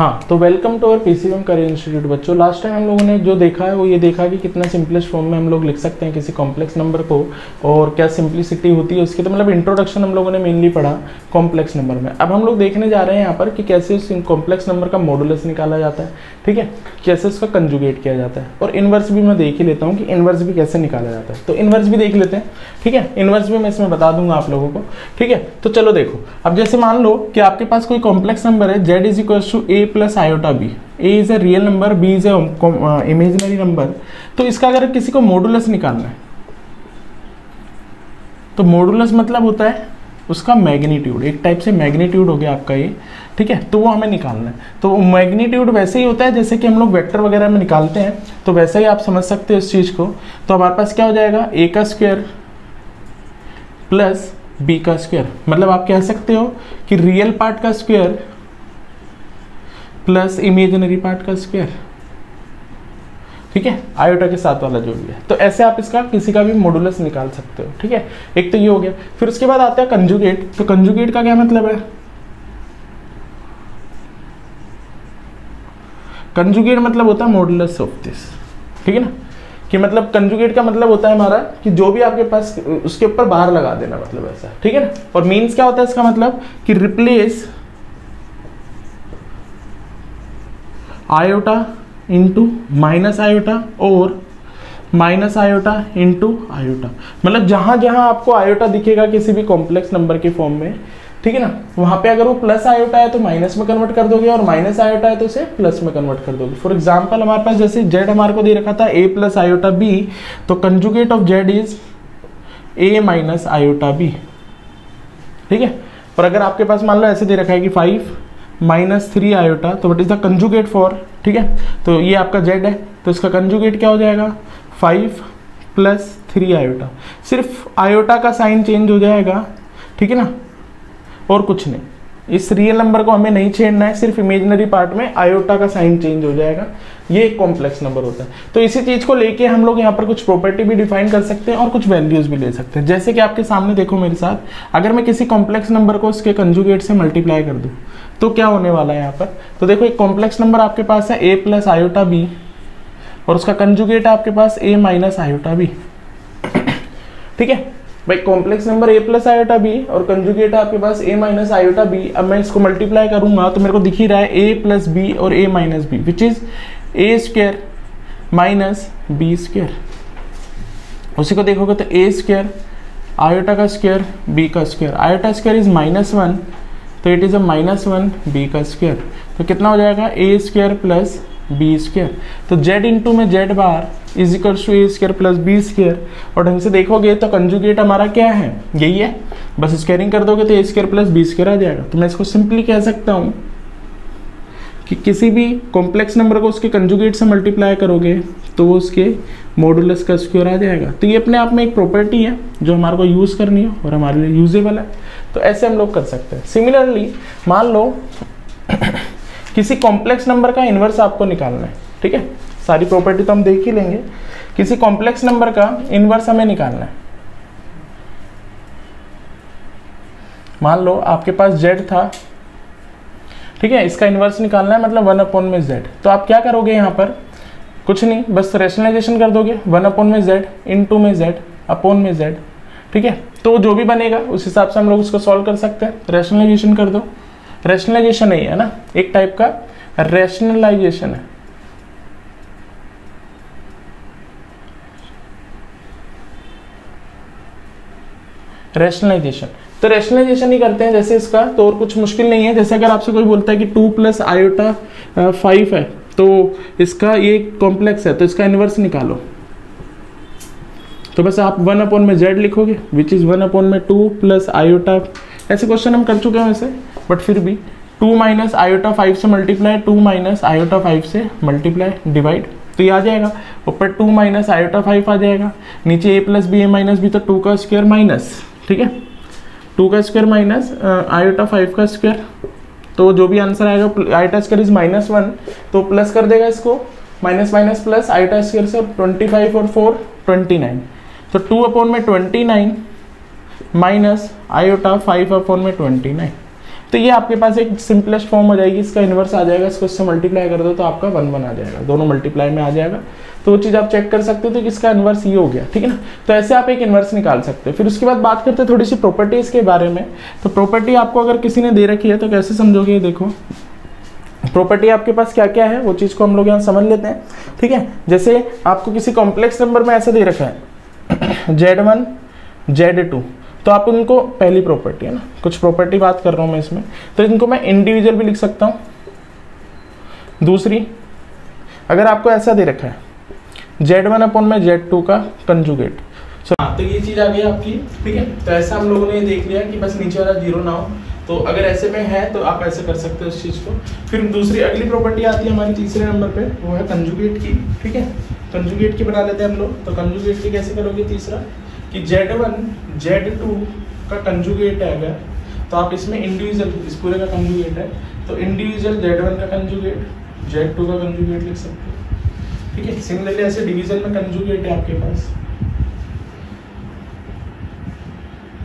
हाँ तो welcome to our PCM career institute बच्चों। लास्ट टाइम हम लोगों ने जो देखा है, वो ये देखा कि कितना सिंपलेस्ट फॉर्म में हम लोग लिख सकते हैं किसी कॉम्प्लेक्स नंबर को और क्या सिंप्लिसिटी होती है उसकी। तो मतलब इंट्रोडक्शन हम लोगों ने मेनली पढ़ा कॉम्प्लेक्स नंबर में। अब हम लोग देखने जा रहे हैं यहाँ पर कि कैसे उस कॉम्प्लेक्स नंबर का मॉडुलस निकाला जाता है, ठीक है? कैसे उसका कंजुगेट किया जाता है। और इनवर्स भी मैं देख ही लेता हूँ कि इनवर्स भी कैसे निकाला जाता है। तो इनवर्स भी देख लेते हैं, ठीक है? इनवर्स भी मैं इसमें बता दूँगा आप लोगों को, ठीक है? तो चलो देखो। अब जैसे मान लो कि आपके पास कोई कॉम्प्लेक्स नंबर है Z is equal to A plus iota B A is a real number B is imaginary number तो इसका अगर किसी को मॉडुलस निकालना है तो मॉडुलस मतलब होता है उसका मैग्नीट्यूड एक टाइप से मैग्नीट्यूड हो गया आपका ये, ठीक है? तो वो हमें निकालना है। तो मैग्नीट्यूड वैसे ही होता है, जैसे कि हम लोग वेक्टर वगैरह में निकालते हैं तो वैसे ही आप समझ सकते हो इस चीज़ को। तो हमारे पास क्या हो जाएगा? ए का स्क्वायर प्लस बी का स्क्वायर मतलब आप कह सकते हो कि रियल पार्ट का स्क्वायर प्लस इमेजिनरी पार्ट का स्क्वायर ठीक है? आयोटा के साथ वाला जो भी है। तो ऐसे आप इसका किसी का भी मॉडुलस निकाल सकते हो। ठीक है? एक तो ये हो गया। फिर उसके बाद आता है कंजुगेट तो कंजुगेट का क्या मतलब है? कंजुगेट मतलब होता है मॉडुलस ऑफ़ दिस ठीक है ना? कि मतलब कंजुगेट का मतलब होता है हमारा कि जो भी आपके पास, उसके ऊपर बाहर लगा देना मतलब ऐसा। ठीक है ना? और मीन्स क्या होता है इसका मतलब? कि replace iota into minus iota और माइनस आयोटा इंटू आयोटा मतलब जहाँ जहाँ आपको आयोटा दिखेगा किसी भी कॉम्प्लेक्स नंबर के फॉर्म में, ठीक है ना? वहाँ पे अगर वो प्लस आयोटा है तो माइनस में कन्वर्ट कर दोगे और माइनस आयोटा है तो उसे प्लस में कन्वर्ट कर दोगे। फॉर एग्ज़ाम्पल हमारे पास जैसे जेड हमारे को दे रखा था ए प्लस आयोटा बी तो conjugate of Z is A minus iota B ठीक है? और अगर आपके पास मान लो ऐसे दे रखा है कि फाइव माइनस थ्री आयोटा तो what is the conjugate for ठीक है? तो ये आपका जेड है तो इसका कंजुगेट क्या हो जाएगा? फाइव प्लस थ्री आयोटा सिर्फ़ आयोटा का साइन चेंज हो जाएगा, ठीक है ना? और कुछ नहीं. इस रियल नंबर को हमें नहीं छेड़ना है, सिर्फ़ इमेजिनरी पार्ट में आयोटा का साइन चेंज हो जाएगा। ये एक कॉम्प्लेक्स नंबर होता है। तो इसी चीज़ को लेके हम लोग यहाँ पर कुछ प्रॉपर्टी भी डिफाइन कर सकते हैं और कुछ वैल्यूज़ भी ले सकते हैं। जैसे कि आपके सामने देखो मेरे साथ, अगर मैं किसी कॉम्प्लेक्स नंबर को उसके कंजुगेट से मल्टीप्लाई कर दूँ तो क्या होने वाला है यहाँ पर? तो देखो, एक कॉम्प्लेक्स नंबर आपके पास है ए प्लस आयोटा बी और उसका कंजुगेट आपके पास ए माइनस आयोटा बी ठीक है? भाई complex number A plus iota B और कंजुगेट आपके पास ए माइनस आयोटा बी अब मैं इसको मल्टीप्लाई करूँगा तो मेरे को दिख ही रहा है ए प्लस बी और A minus B which is A square minus B square उसी को देखोगे तो ए स्क्वेयर आयोटा का स्क्वेयर बी का square iota square is minus one तो it is a minus one B का स्क्वेयर तो कितना हो जाएगा? A square plus B square तो जेड इंटू में Z bar is two A square plus B square और ढंग से देखोगे तो कंजुगेट हमारा क्या है? यही है। बस स्क्वेयरिंग कर दोगे तो A square plus B square आ जाएगा। तो मैं इसको सिंपली कह सकता हूँ कि किसी भी कॉम्प्लेक्स नंबर को उसके कंजुगेट से मल्टीप्लाई करोगे तो वो उसके मॉडुलस का स्क्वायर आ जाएगा। तो ये अपने आप में एक प्रॉपर्टी है जो हमारे को यूज़ करनी है और हमारे लिए यूजेबल है। तो ऐसे हम लोग कर सकते हैं। सिमिलरली मान लो किसी कॉम्प्लेक्स नंबर का इन्वर्स आपको निकालना है, ठीक है? सारी प्रॉपर्टी तो हम देख ही लेंगे। किसी कॉम्प्लेक्स नंबर का इनवर्स हमें निकालना है। मान लो आपके पास जेड था। ठीक है, इसका इन्वर्स निकालना है मतलब वन अपॉन में जेड तो आप क्या करोगे यहाँ पर? कुछ नहीं, बस रेशनलाइजेशन कर दोगे। वन अपॉन में जेड इन टू में जेड अपॉन में जेड ठीक है तो जो भी बनेगा, उस हिसाब से हम लोग उसको सॉल्व कर सकते हैं। रेशनलाइजेशन कर दो। रेशनलाइजेशन नहीं है ना? एक टाइप का रेशनलाइजेशन है। रेशनलाइजेशन तो रेशनलाइजेशन ही करते हैं जैसे इसका तो और कुछ मुश्किल नहीं है। जैसे अगर आपसे कोई बोलता है कि टू प्लस आयोटा फाइव है तो इसका ये कॉम्प्लेक्स है तो इसका इनवर्स निकालो। तो बस आप वन अपॉन में जेड लिखोगे विच इज़ वन अपॉन में टू प्लस आयोटा ऐसे क्वेश्चन हम कर चुके हैं वैसे बट फिर भी टू माइनस आयोटा फाइव से multiply two minus iota five से मल्टीप्लाई डिवाइड तो ये आ जाएगा। ऊपर टू माइनस आयोटा फाइव आ जाएगा, नीचे A plus B A minus B तो टू का स्क्वायर माइनस ठीक है? टू का स्क्वायर माइनस आयोटा फाइव का स्क्वायर तो जो भी आंसर आएगा iota square is minus one तो प्लस कर देगा इसको. Minus minus plus iota square से ट्वेंटी फाइव और फोर ट्वेंटी नाइन तो टू अपॉन में twenty nine minus iota five upon में ट्वेंटी नाइन तो ये आपके पास एक सिंपलेस्ट फॉर्म हो जाएगी, इसका इन्वर्स आ जाएगा, इसको इससे मल्टीप्लाई कर दो तो आपका वन वन आ जाएगा। दोनों मल्टीप्लाई में आ जाएगा। तो वो चीज़ आप चेक कर सकते हो तो इसका इन्वर्स ये हो गया, ठीक है ना? तो ऐसे आप एक इन्वर्स निकाल सकते हो। फिर उसके बाद बात करते हैं थोड़ी सी प्रॉपर्टीज़ के बारे में। तो प्रॉपर्टी आपको अगर किसी ने दे रखी है तो कैसे समझोगे? ये देखो। प्रॉपर्टी आपके पास क्या क्या है, वो चीज़ को हम लोग यहाँ समझ लेते हैं, ठीक है? जैसे आपको किसी कॉम्प्लेक्स नंबर में ऐसे दे रखा है। जेड वन जेड टू तो आप उनको पहली प्रॉपर्टी है ना, कुछ प्रॉपर्टी बात कर रहा हूँ मैं इसमें तो इनको मैं इंडिविजुअल भी लिख सकता हूँ। दूसरी, अगर आपको ऐसा दे रखा है जेड वन अपॉन में जेड टू का कंजुगेट हाँ तो ये चीज़ आ गई आपकी, ठीक है? तो ऐसा हम लोगों ने देख लिया कि बस नीचे वाला ज़ीरो ना हो तो अगर ऐसे में है तो आप ऐसे कर सकते हो इस चीज़ को। फिर दूसरी, अगली प्रॉपर्टी आती है हमारी तीसरे नंबर पे, वो है कंजुगेट की, ठीक है? कंजुगेट की बना लेते हैं हम लोग तो कंजुगेट की कैसे करोगे तीसरा? कि जेड वन जेड टू का कंजुगेट है अगर तो आप इसमें इंडिविजुअल इस पूरे का कंजुगेट है तो इंडिविजुअल जेड वन का कंजुगेट जेड टू का कंजुगेट लिख सकते हो। ठीक है? सिमिलरली ऐसे डिवीज़न में कंजुगेट है आपके पास।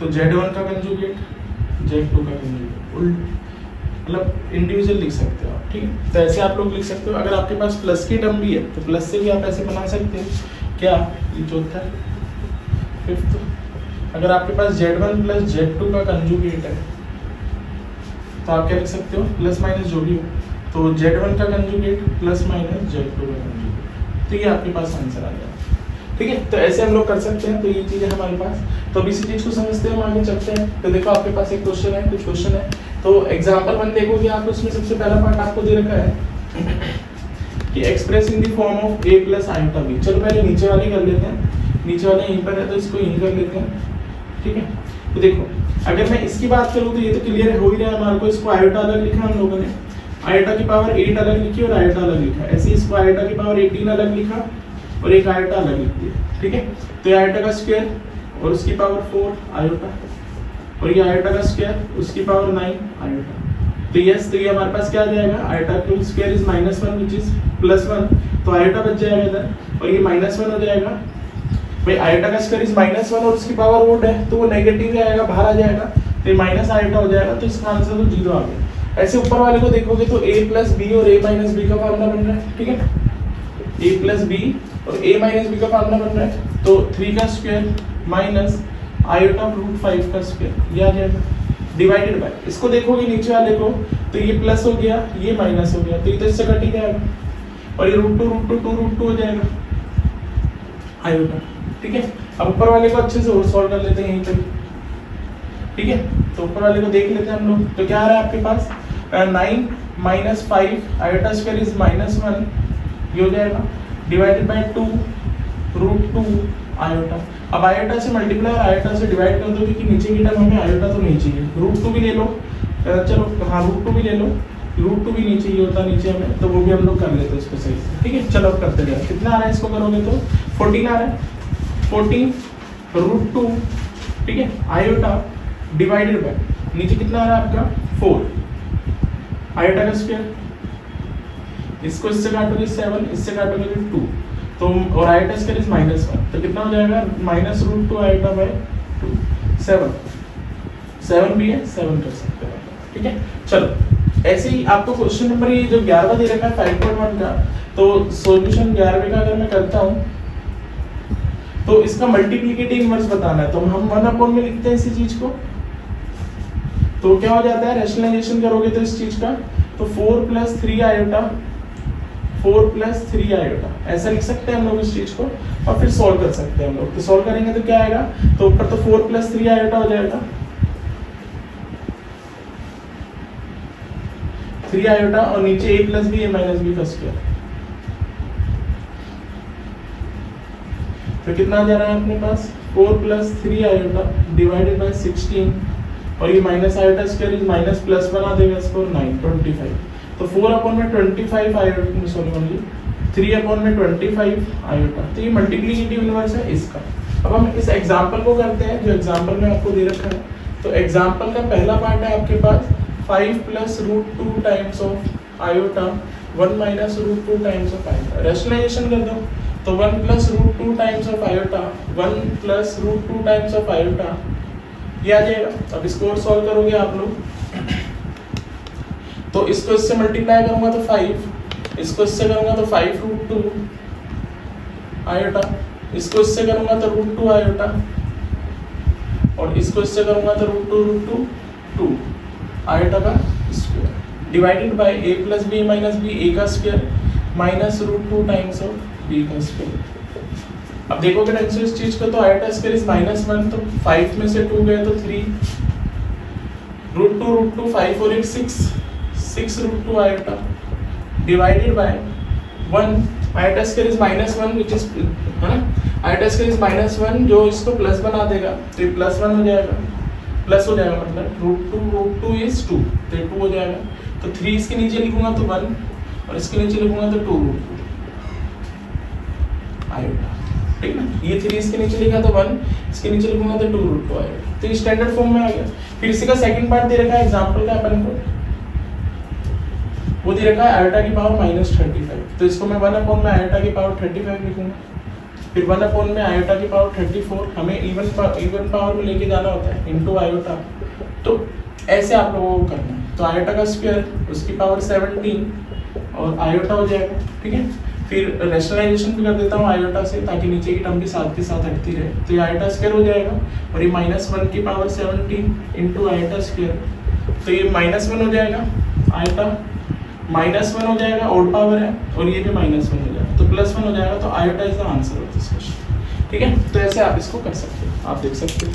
तो जेड वन का कंजुगेट जेड टू का कंजुगेट मतलब इंडिविजुअल लिख सकते हो आप, ठीक है? तो ऐसे आप लोग लिख सकते हो। अगर आपके पास प्लस की टर्म भी है तो प्लस से भी आप ऐसे बना सकते हो। क्या? ये चौथा। फिफ्थ अगर आपके पास Z one plus Z two का कंजुगेट है तो आप क्या लिख सकते हो? प्लस माइनस जो भी हो। तो जेड वन का conjugate plus minus Z two का कंजुगेट तो ये आपके पास आंसर आ जाएगा ठीक है? तो ऐसे हम लोग कर सकते हैं। तो ये चीज़ है हमारे पास। तो अब इसी चीज़ को समझते हैं, हम आगे चलते हैं। तो देखो, आपके पास एक क्वेश्चन है, कुछ क्वेश्चन है। तो एग्ज़ाम्पल वन देखोगे आप उसमें सबसे पहला पार्ट आपको दे रखा है कि express in the form of A plus iota B चलो पहले नीचे वाली कर लेते हैं। नीचे वाले यहीं पर है तो इसको यहीं कर लेते हैं। ठीक है? तो देखो, अगर मैं इसकी बात करूँ तो ये तो क्लियर हो, ही रहा है हमारे को। इसको आयोटा अलग लिखा हम लोगों ने। आयोटा की पावर एट अलग लिखी और आयोटा अलग लिखा। ऐसे इसको आयोटा की पावर एटीन अलग लिखा और एक आयोटा अलग लिख दिया। ठीक है? तो आयोटा का स्क्वायर और उसकी पावर फोर आयोटा और ये आयोटा का स्क्वायर उसकी पावर नाइन आयोटा तो यस तो ये हमारे पास क्या आ जाएगा? Iota cube square is minus one which is plus one तो आयोटा बच जाएगा इधर और ये माइनस वन हो जाएगा भाई और उसकी पावर वोट है तो वो नेगेटिव आएगा, बाहर आ जाएगा तो माइनस आयोटा हो जाएगा तो इसका आंसर तो ज़ीरो आ गया। ऐसे ऊपर वाले को देखोगे तो a प्लस बी और a माइनस बी का फार्मूला बन रहा है, ठीक है? A प्लस बी और a माइनस बी का फार्मूला बन रहा है तो थ्री का square minus iota root five का स्क्वायर ये आ जाएगा डिवाइडेड बाय इसको देखोगे नीचे वाले को तो ये प्लस हो गया, ये माइनस हो गया तो तो इससे कट ही जाएगा। और ये root two root two two root two हो जाएगा। आयोटा ठीक है? अब ऊपर वाले को अच्छे से और सॉल्व कर लेते हैं यहीं पर ठीक है? तो ऊपर वाले को देख लेते हैं हम लोग। तो क्या आ रहा है आपके पास? Nine minus five iota square is minus one ये हो जाएगा। Divided by two root two iota अब आयोटा से मल्टीप्लाई आयोटा से डिवाइड कर दो, क्योंकि नीचे की टर्म हमें आयोटा तो नहीं चाहिए। रूट टू भी ले लो। चलो हाँ रूट टू भी ले लो। रूट टू भी नीचे चाहिए होता, नीचे हमें। तो वो भी हम लोग कर लेते हैं इसको सही ठीक है? चलो करते जाए कितना आ रहा है इसको करोगे तो? फोर्टीन आ रहा है। फोर्टीन रूट टू ठीक है? आयोटा डिवाइडेड बाय नीचे कितना आ रहा है आपका? फोर आयोटा का स्क्वायर इसको इससे काटोगे सेवन इससे काटोगे टू तो और iota square is minus one तो कितना हो जाएगा? Minus root two iota by two seven seven भी है सेवन कर सकते हैं। ठीक है? चलो, ऐसे ही आपको क्वेश्चन नंबर ये जो ग्यारहवा दे रखा है फाइव पॉइंट वन का तो सॉल्यूशन ग्यारहवें का अगर मैं करता हूँ तो इसका मल्टीप्लीकेटिव इनवर्स बताना है। तो हम वन अपॉन में लिखते हैं इसी चीज़ को। तो क्या हो जाता है? रेशनलाइजेशन करोगे तो इस चीज़ का। तो four plus three iota four plus three iota ऐसा लिख सकते हैं हम लोग इस चीज़ को और फिर सॉल्व कर सकते हैं हम लोग। तो सॉल्व करेंगे तो क्या आएगा? तो ऊपर तो फोर प्लस थ्री आयोटा हो जाएगा। थ्री आयोटा और नीचे A plus B A minus B का स्क्वायर तो कितना जा रहा है अपने पास? Four plus three iota divided by sixteen और ये minus iota square is minus plus बना देगा इसको नाइन ट्वेंटी फाइव तो फोर अपॉन में twenty five iota sorry only three upon में ट्वेंटी फाइव आयोटा तो ये मल्टीप्लीकेटिव यूनिवर्स है इसका. अब हम इस एग्ज़ाम्पल को करते हैं, जो एग्ज़ाम्पल में आपको दे रखा है. तो एग्ज़ाम्पल का पहला पार्ट है आपके पास five plus root two times of iota one minus root two times of iota rationalization कर दो. तो one plus root two times of iota, one plus root two times of iota, ये आ जाएगा। अब इसको और सॉल्व करोगे आप लोग। तो इसको इससे मल्टीप्लाई करूँगा तो फाइव इसको इससे करूँगा तो फाइव रूट टू आयोटा, इसको इससे करूँगा तो रूट टू आयोटा, और इसको इससे करूँगा तो root two root two two iota का square divided by A plus B minus B A का square minus root two times of B का अब देखोगे इस चीज़ को तो इज़ माइनस वन तो फाइव में से टू गए तो three root two root two five और एक six six root two iota divided by one minus one which is है ना? माइनस वन जो इसको प्लस बना देगा तो प्लस वन हो जाएगा। प्लस हो जाएगा मतलब root two root two is two तो टू हो जाएगा। तो थ्री इसके नीचे लिखूँगा तो वन और इसके नीचे लिखूँगा तो टू रूट टू आयोटा ठीक ना ये थ्री इसके नीचे लिखा तो वन इसके नीचे लिखूँगा तो टू रूट टू आएगा तो ये स्टैंडर्ड फॉर्म में आ गया। फिर इसी का सेकंड पार्ट दे रखा है एग्जांपल का अपन को। वो दे रखा है आयोटा की पावर माइनस थर्टी फाइव तो इसको मैं वन अपॉन में आयोटा की पावर थर्टी फाइव लिखूँगा। फिर वन अपॉन में आयोटा की पावर थर्टी फोर हमें इवन इवन पावर में लेके जाना होता है इंटू आयोटा तो ऐसे आप लोगों को करना है। तो आयोटा का स्क्वायर उसकी पावर सेवनटीन और आयोटा हो जाएगा, ठीक है? फिर रेशनलाइजेशन भी कर देता हूँ आयोटा से ताकि नीचे की टर्म भी साथ के साथ हटती रहे। तो ये आयोटा स्क्वायर हो जाएगा और ये माइनस वन की power seventeen into iota square तो ये माइनस वन हो जाएगा आयोटा माइनस वन हो जाएगा ओड पावर है और ये भी माइनस वन हो जाएगा। तो प्लस वन हो जाएगा तो iota is the answer of this question ठीक है? तो ऐसे आप इसको कर सकते हो। आप देख सकते हो।